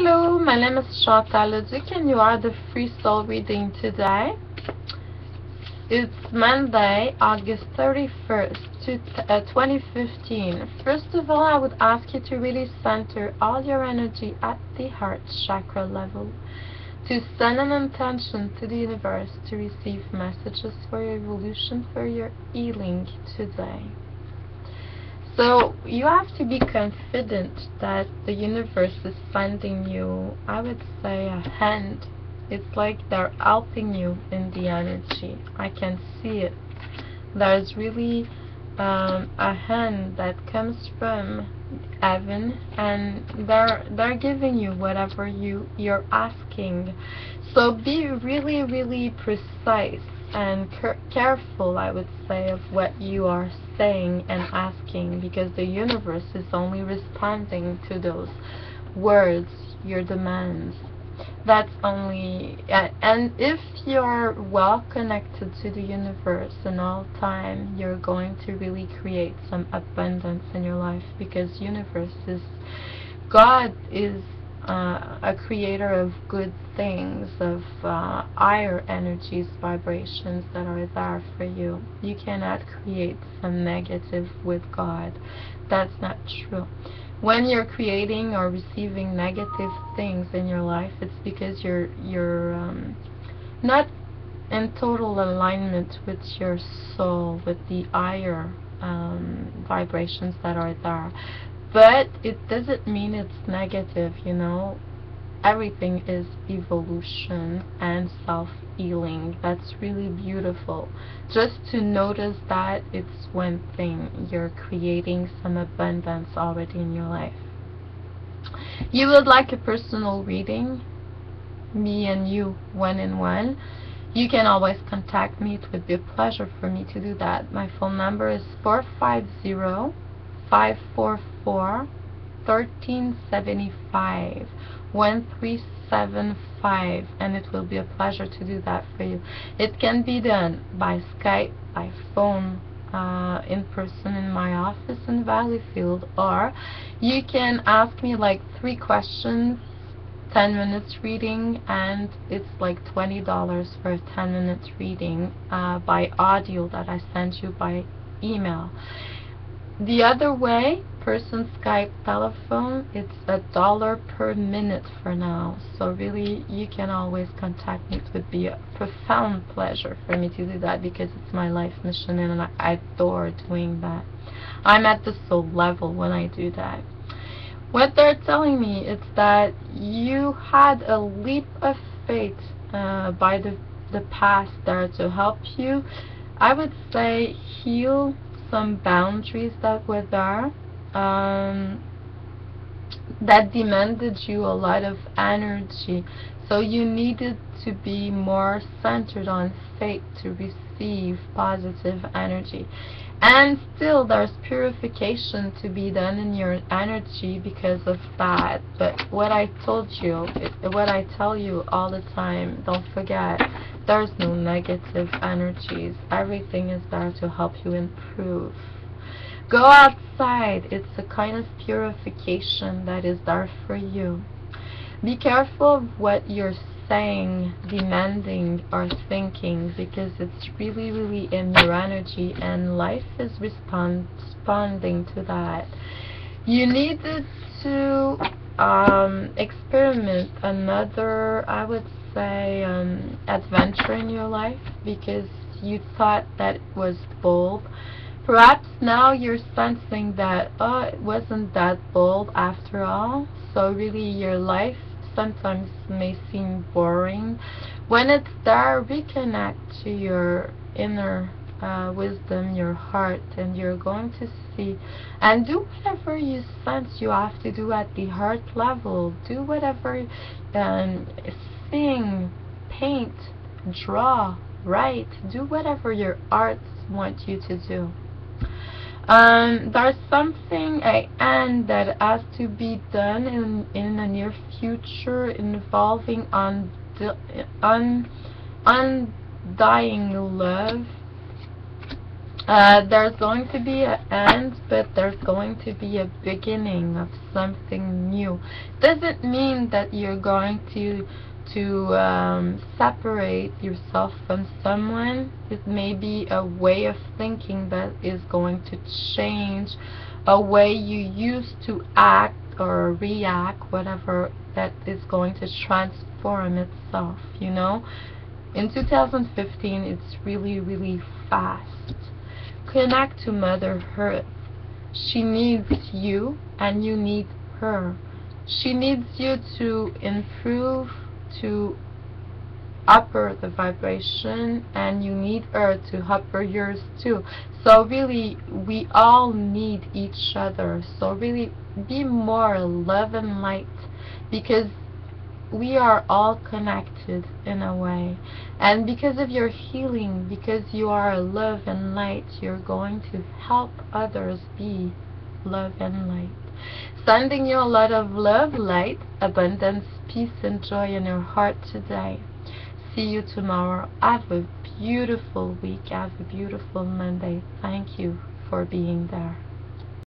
Hello, my name is Chantal Leduc and you are the free soul reading today. It's Monday, August 31st, to, uh, 2015. First of all, I would ask you to really center all your energy at the heart chakra level. To send an intention to the universe to receive messages for your evolution, for your healing today. So you have to be confident that the universe is sending you, I would say, a hand. It's like they're helping you in the energy. I can see it. There's really um, a hand that comes from heaven, and they're they're giving you whatever you you're asking. So be really, really precise and careful, I would say, of what you are saying and asking because the universe is only responding to those words, your demands. That's only, uh, and if you're well connected to the universe in all time, you're going to really create some abundance in your life because universe is, God is uh, a creator of good things, of uh, higher energies, vibrations that are there for you. You cannot create some negative with God. That's not true. When you're creating or receiving negative things in your life, it's because you're you're um, not in total alignment with your soul, with the higher um, vibrations that are there. But it doesn't mean it's negative, you know. Everything is evolution and self-healing. That's really beautiful. Just to notice that it's one thing. You're creating some abundance already in your life. You would like a personal reading? Me and you, one in one you can always contact me. It would be a pleasure for me to do that. My phone number is 450 544 1375 1375 and it will be a pleasure to do that for you. It can be done by Skype, by phone, uh, in person in my office in Valleyfield or you can ask me like three questions 10 minutes reading and it's like $20 for a 10 minutes reading uh, by audio that I sent you by email the other way, person Skype telephone, it's a dollar per minute for now. So really, you can always contact me. It would be a profound pleasure for me to do that because it's my life mission and I adore doing that. I'm at the soul level when I do that. What they're telling me is that you had a leap of faith uh, by the, the past there to help you, I would say, heal some boundaries that were there um, that demanded you a lot of energy. So you needed to be more centered on faith to receive positive energy. And still there's purification to be done in your energy because of that. But what I told you, what I tell you all the time, don't forget, there's no negative energies. Everything is there to help you improve. Go outside. It's a kind of purification that is there for you. Be careful of what you're saying, demanding, or thinking because it's really, really in your energy and life is responding to that. You needed to um, experiment another, I would say, um, adventure in your life because you thought that it was bold. Perhaps now you're sensing that, oh, it wasn't that bold after all. So really your life sometimes may seem boring. When it's there, reconnect to your inner uh, wisdom, your heart, and you're going to see. And do whatever you sense you have to do at the heart level. Do whatever, um, sing, paint, draw, write. Do whatever your arts want you to do. Um, there's something and that has to be done in in the near future involving un undying love Uh, there's going to be an end, but there's going to be a beginning of something new. Doesn't mean that you're going to to um, separate yourself from someone. It may be a way of thinking that is going to change a way you used to act or react, whatever that is going to transform itself, you know. In 2015, it's really, really fast. Connect to Mother Earth. She needs you and you need her. She needs you to improve, to upper the vibration and you need her to upper yours too. So really we all need each other. So really be more love and light because we are all connected in a way. And because of your healing, because you are love and light, you're going to help others be love and light. Sending you a lot of love, light, abundance, peace, and joy in your heart today. See you tomorrow. Have a beautiful week. Have a beautiful Monday. Thank you for being there.